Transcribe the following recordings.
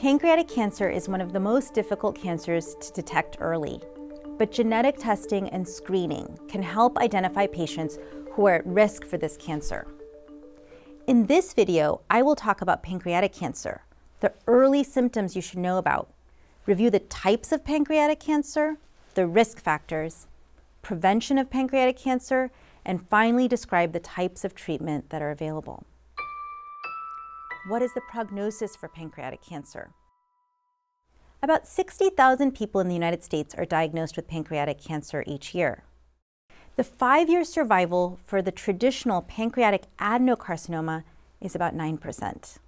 Pancreatic cancer is one of the most difficult cancers to detect early, but genetic testing and screening can help identify patients who are at risk for this cancer. In this video, I will talk about pancreatic cancer, the early symptoms you should know about, review the types of pancreatic cancer, the risk factors, prevention of pancreatic cancer, and finally describe the types of treatment that are available. What is the prognosis for pancreatic cancer? About 60,000 people in the United States are diagnosed with pancreatic cancer each year. The five-year survival for the traditional pancreatic adenocarcinoma is about 9%.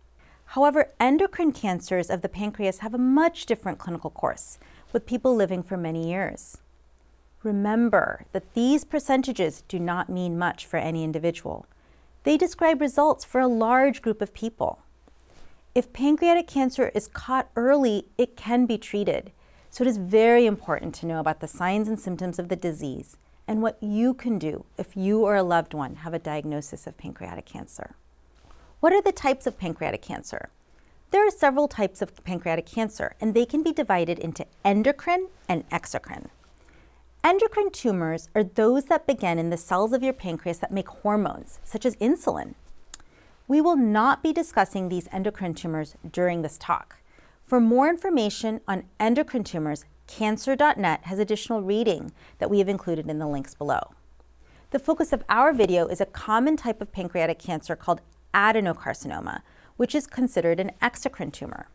However, endocrine cancers of the pancreas have a much different clinical course, with people living for many years. Remember that these percentages do not mean much for any individual. They describe results for a large group of people. If pancreatic cancer is caught early, it can be treated. So it is very important to know about the signs and symptoms of the disease and what you can do if you or a loved one have a diagnosis of pancreatic cancer. What are the types of pancreatic cancer? There are several types of pancreatic cancer, and they can be divided into endocrine and exocrine. Endocrine tumors are those that begin in the cells of your pancreas that make hormones, such as insulin. We will not be discussing these endocrine tumors during this talk. For more information on endocrine tumors, cancer.net has additional reading that we have included in the links below. The focus of our video is a common type of pancreatic cancer called adenocarcinoma, which is considered an exocrine tumor.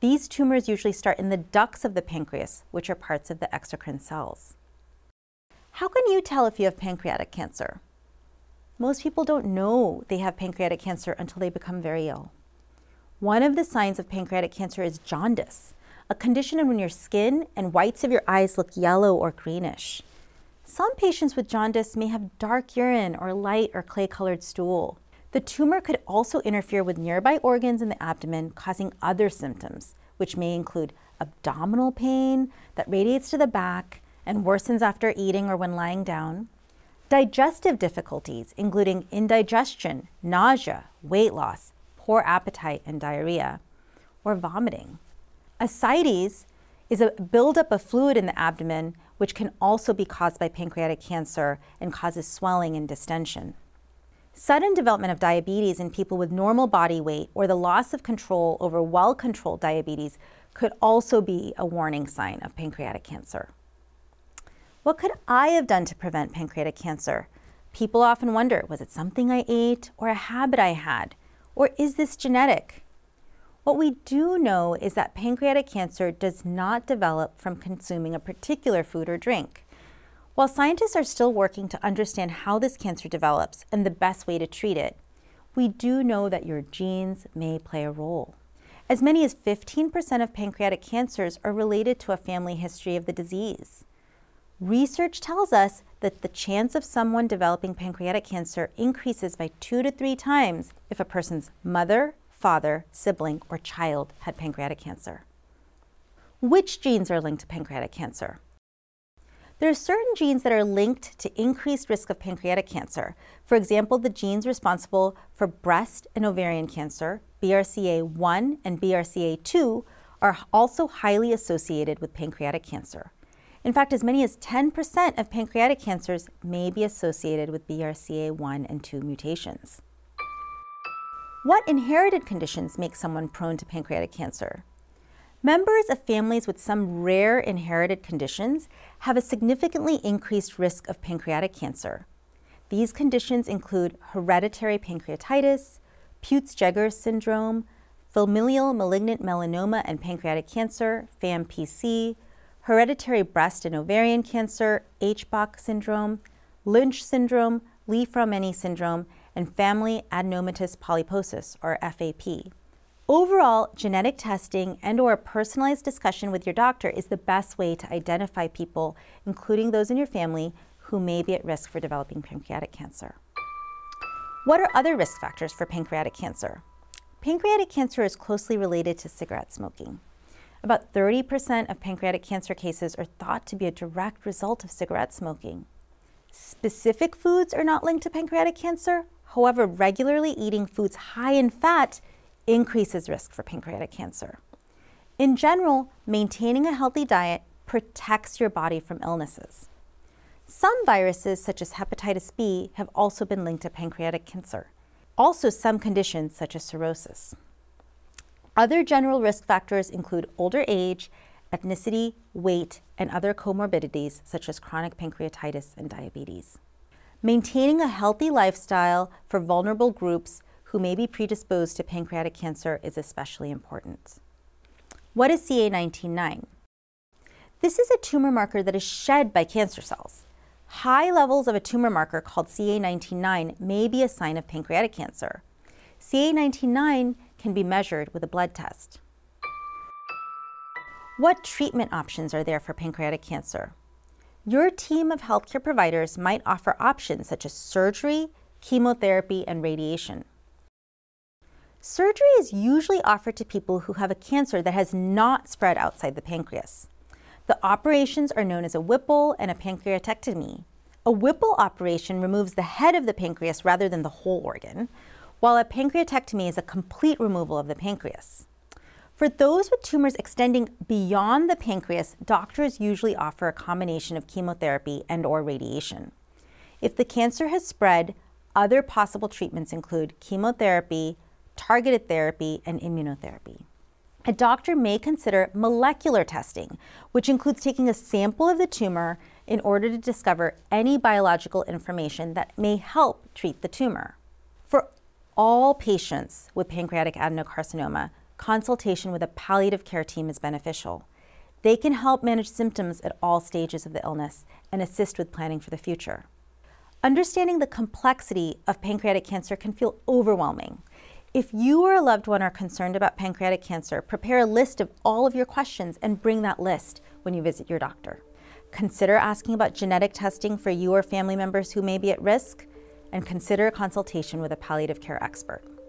These tumors usually start in the ducts of the pancreas, which are parts of the exocrine cells. How can you tell if you have pancreatic cancer? Most people don't know they have pancreatic cancer until they become very ill. One of the signs of pancreatic cancer is jaundice, a condition when your skin and whites of your eyes look yellow or greenish. Some patients with jaundice may have dark urine or light or clay-colored stool. The tumor could also interfere with nearby organs in the abdomen, causing other symptoms, which may include abdominal pain that radiates to the back, and worsens after eating or when lying down. Digestive difficulties, including indigestion, nausea, weight loss, poor appetite, and diarrhea, or vomiting. Ascites is a buildup of fluid in the abdomen, which can also be caused by pancreatic cancer and causes swelling and distension. Sudden development of diabetes in people with normal body weight or the loss of control over well controlled diabetes could also be a warning sign of pancreatic cancer. What could I have done to prevent pancreatic cancer? People often wonder, was it something I ate or a habit I had? Or is this genetic? What we do know is that pancreatic cancer does not develop from consuming a particular food or drink. While scientists are still working to understand how this cancer develops and the best way to treat it, we do know that your genes may play a role. As many as 15% of pancreatic cancers are related to a family history of the disease. Research tells us that the chance of someone developing pancreatic cancer increases by two to three times if a person's mother, father, sibling, or child had pancreatic cancer. Which genes are linked to pancreatic cancer? There are certain genes that are linked to increased risk of pancreatic cancer. For example, the genes responsible for breast and ovarian cancer, BRCA1 and BRCA2, are also highly associated with pancreatic cancer. In fact, as many as 10% of pancreatic cancers may be associated with BRCA1 and 2 mutations. What inherited conditions make someone prone to pancreatic cancer? Members of families with some rare inherited conditions have a significantly increased risk of pancreatic cancer. These conditions include hereditary pancreatitis, Peutz-Jeghers syndrome, familial malignant melanoma and pancreatic cancer, FAMPC, hereditary breast and ovarian cancer, HBOC syndrome, Lynch syndrome, Li-Fraumeni syndrome, and family adenomatous polyposis, or FAP. Overall, genetic testing and or a personalized discussion with your doctor is the best way to identify people, including those in your family, who may be at risk for developing pancreatic cancer. What are other risk factors for pancreatic cancer? Pancreatic cancer is closely related to cigarette smoking. About 30% of pancreatic cancer cases are thought to be a direct result of cigarette smoking. Specific foods are not linked to pancreatic cancer. However, regularly eating foods high in fat increases risk for pancreatic cancer. In general, maintaining a healthy diet protects your body from illnesses. Some viruses, such as hepatitis B, have also been linked to pancreatic cancer. Also, some conditions, such as cirrhosis. Other general risk factors include older age, ethnicity, weight, and other comorbidities, such as chronic pancreatitis and diabetes. Maintaining a healthy lifestyle for vulnerable groups who may be predisposed to pancreatic cancer is especially important. What is CA19-9? This is a tumor marker that is shed by cancer cells. High levels of a tumor marker called CA19-9 may be a sign of pancreatic cancer. CA19-9 can be measured with a blood test. What treatment options are there for pancreatic cancer? Your team of healthcare providers might offer options such as surgery, chemotherapy, and radiation. Surgery is usually offered to people who have a cancer that has not spread outside the pancreas. The operations are known as a Whipple and a pancreatectomy. A Whipple operation removes the head of the pancreas rather than the whole organ, while a pancreatectomy is a complete removal of the pancreas. For those with tumors extending beyond the pancreas, doctors usually offer a combination of chemotherapy and or radiation. If the cancer has spread, other possible treatments include chemotherapy, targeted therapy, and immunotherapy a doctor may consider molecular testing, which includes taking a sample of the tumor in order to discover any biological information that may help treat the tumor. All patients with pancreatic adenocarcinoma, consultation with a palliative care team is beneficial. They can help manage symptoms at all stages of the illness and assist with planning for the future. Understanding the complexity of pancreatic cancer can feel overwhelming. If you or a loved one are concerned about pancreatic cancer, prepare a list of all of your questions and bring that list when you visit your doctor. Consider asking about genetic testing for you or family members who may be at risk, and consider a consultation with a palliative care expert.